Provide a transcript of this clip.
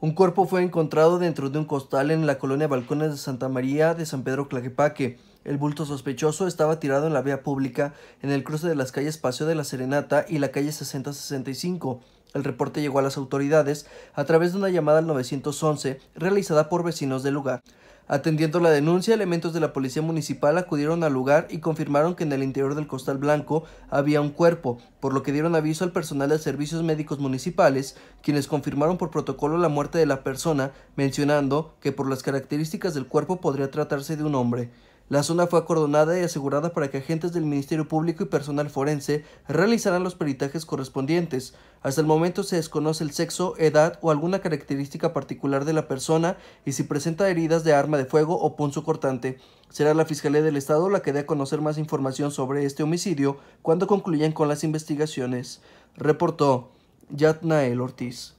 Un cuerpo fue encontrado dentro de un costal en la colonia Balcones de Santa María de San Pedro Claquepaque. El bulto sospechoso estaba tirado en la vía pública en el cruce de las calles Paseo de la Serenata y la calle 6065. El reporte llegó a las autoridades a través de una llamada al 911 realizada por vecinos del lugar. Atendiendo la denuncia, elementos de la policía municipal acudieron al lugar y confirmaron que en el interior del costal blanco había un cuerpo, por lo que dieron aviso al personal de servicios médicos municipales, quienes confirmaron por protocolo la muerte de la persona, mencionando que por las características del cuerpo podría tratarse de un hombre. La zona fue acordonada y asegurada para que agentes del Ministerio Público y personal forense realizaran los peritajes correspondientes. Hasta el momento se desconoce el sexo, edad o alguna característica particular de la persona y si presenta heridas de arma de fuego o punzo cortante. Será la Fiscalía del Estado la que dé a conocer más información sobre este homicidio cuando concluyan con las investigaciones. Reportó Yatnael Ortiz.